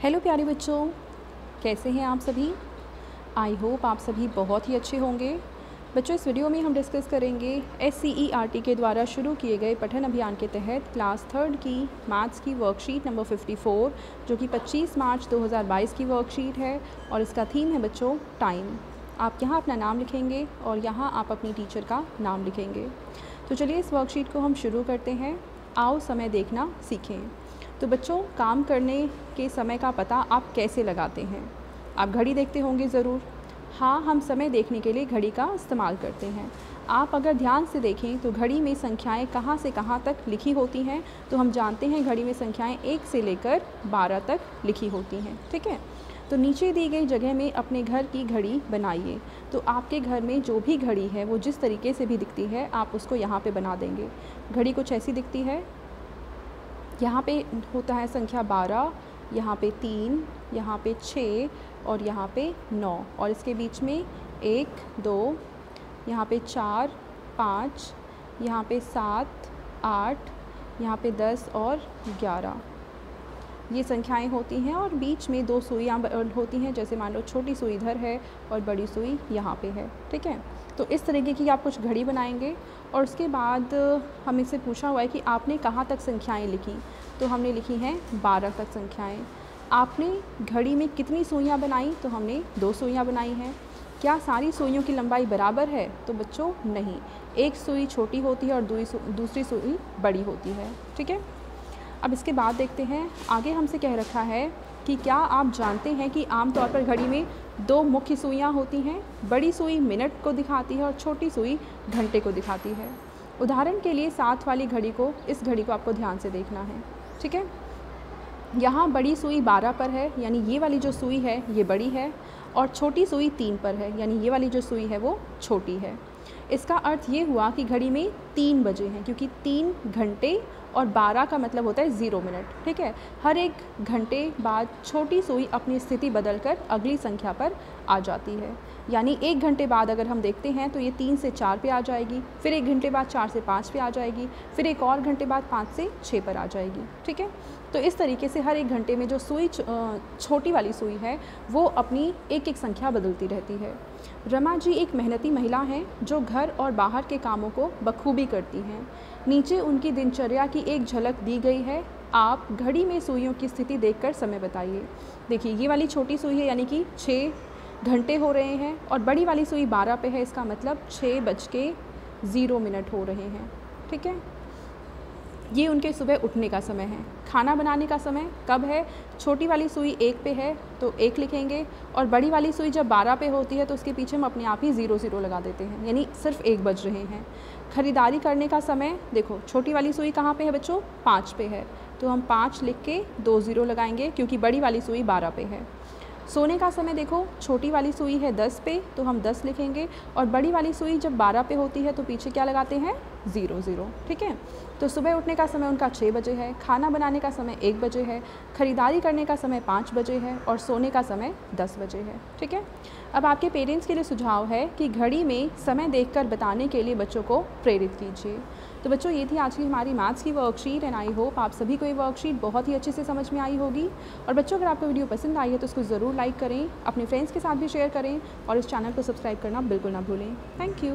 Hello प्यारे बच्चों। कैसे हैं आप सभी? आई होप आप सभी बहुत ही अच्छे होंगे। बच्चों, इस वीडियो में हम डिस्कस करेंगे S C E R T के द्वारा शुरू किए गए पठन अभियान के तहत क्लास थर्ड की मैथ्स की वर्कशीट नंबर 54 जो कि 25 मार्च 2022 की वर्कशीट है, और इसका थीम है बच्चों टाइम आप यहाँ अपना नाम लिखेंगे और यहाँ आप अपनी टीचर का नाम लिखेंगे। तो चलिए इस वर्कशीट को हम शुरू करते हैं। आओ समय देखना, सीखें। तो बच्चों, काम करने के समय का पता आप कैसे लगाते हैं? आप घड़ी देखते होंगे ज़रूर। हाँ हम समय देखने के लिए घड़ी का इस्तेमाल करते हैं। आप अगर ध्यान से देखें तो घड़ी में संख्याएँ कहाँ से कहाँ तक लिखी होती हैं तो हम जानते हैं घड़ी में संख्याएँ एक से लेकर बारह तक लिखी होती हैं, ठीक है? तो नीचे दी गई जगह में अपने घर की घड़ी बनाइए। तो आपके घर में जो भी घड़ी है, वो जिस तरीके से भी दिखती है, आप उसको यहाँ पे बना देंगे। घड़ी कुछ ऐसी दिखती है यहाँ पे होता है संख्या बारह, यहाँ पे तीन, यहाँ पे छः और यहाँ पे नौ। और इसके बीच में एक, दो, यहाँ पे चार, पाँच, यहाँ पे सात, आठ, यहाँ पे दस और ग्यारह। ये संख्याएँ होती हैं और बीच में दो सुइयाँ होती हैं। जैसे मान लो छोटी सुई इधर है और बड़ी सुई यहाँ पे है, ठीक है? तो इस तरीके की आप कुछ घड़ी बनाएँगे और उसके बाद हमें से पूछा हुआ है कि आपने कहाँ तक संख्याएँ लिखी? तो हमने लिखी हैं बारह तक संख्याएँ। आपने घड़ी में कितनी सुइयाँ बनाई? तो हमने दो सुइयाँ बनाई हैं। क्या सारी सुइयों की लंबाई बराबर है? तो बच्चों, नहीं। एक सुई छोटी होती है और दूसरी सुई बड़ी होती है, ठीक है? अब इसके बाद देखते हैं, आगे हमसे कह रखा है कि क्या आप जानते हैं कि आमतौर पर घड़ी में दो मुख्य सुइयाँ होती हैं, बड़ी सुई मिनट को दिखाती है और छोटी सुई घंटे को दिखाती है। उदाहरण के लिए साथ वाली घड़ी को, इस घड़ी को आपको ध्यान से देखना है, ठीक है? यहाँ बड़ी सुई बारह पर है, यानी ये वाली जो सुई है, ये बड़ी है, और छोटी सुई तीन पर है, यानी ये वाली जो सुई है वो छोटी है। इसका अर्थ ये हुआ कि घड़ी में तीन बजे हैं, क्योंकि तीन घंटे और 12 का मतलब होता है ज़ीरो मिनट ठीक है? हर एक घंटे बाद छोटी सुई अपनी स्थिति बदलकर अगली संख्या पर आ जाती है। यानी एक घंटे बाद अगर हम देखते हैं तो ये तीन से चार पे आ जाएगी, फिर एक घंटे बाद चार से पाँच पे आ जाएगी, फिर एक और घंटे बाद पाँच से छः पर आ जाएगी, ठीक है? तो इस तरीके से हर एक घंटे में जो सुई छोटी वाली सुई है, वो अपनी एक एक संख्या बदलती रहती है। रमा जी एक मेहनती महिला हैं जो घर और बाहर के कामों को बखूबी करती हैं। नीचे उनकी दिनचर्या की एक झलक दी गई है। आप घड़ी में सुइयों की स्थिति देखकर समय बताइए। देखिए, ये वाली छोटी सुई है, यानी कि छः घंटे हो रहे हैं और बड़ी वाली सुई बारह पे है। इसका मतलब छः बज के ज़ीरो मिनट हो रहे हैं। ठीक है? ये उनके सुबह उठने का समय है। खाना बनाने का समय कब है? छोटी वाली सुई एक पे है तो एक लिखेंगे। और बड़ी वाली सुई जब बारह पे होती है तो उसके पीछे हम अपने आप ही ज़ीरो ज़ीरो लगा देते हैं। यानी सिर्फ़ एक बज रहे हैं। ख़रीदारी करने का समय, देखो, छोटी वाली सुई कहाँ पे है बच्चों? पाँच पे है। तो हम पाँच लिख के दो ज़ीरो लगाएँगे, क्योंकि बड़ी वाली सुई बारह पे है। सोने का समय देखो, छोटी वाली सुई है दस पे तो हम दस लिखेंगे, और बड़ी वाली सुई जब बारह पे होती है तो पीछे क्या लगाते हैं? ज़ीरो ज़ीरो, ठीक है? तो सुबह उठने का समय उनका छः बजे है, खाना बनाने का समय एक बजे है, ख़रीदारी करने का समय पाँच बजे है, और सोने का समय दस बजे है, ठीक है? अब आपके पेरेंट्स के लिए सुझाव है कि घड़ी में समय देखकर बताने के लिए बच्चों को प्रेरित कीजिए। तो बच्चों, ये थी आज की हमारी मैथ्स की वर्कशीट एंड आई होप आप सभी को ये वर्कशीट बहुत ही अच्छे से समझ में आई होगी। और बच्चों, अगर आपको वीडियो पसंद आई है तो उसको ज़रूर लाइक करें, अपने फ्रेंड्स के साथ भी शेयर करें और इस चैनल को सब्सक्राइब करना बिल्कुल ना भूलें। Thank you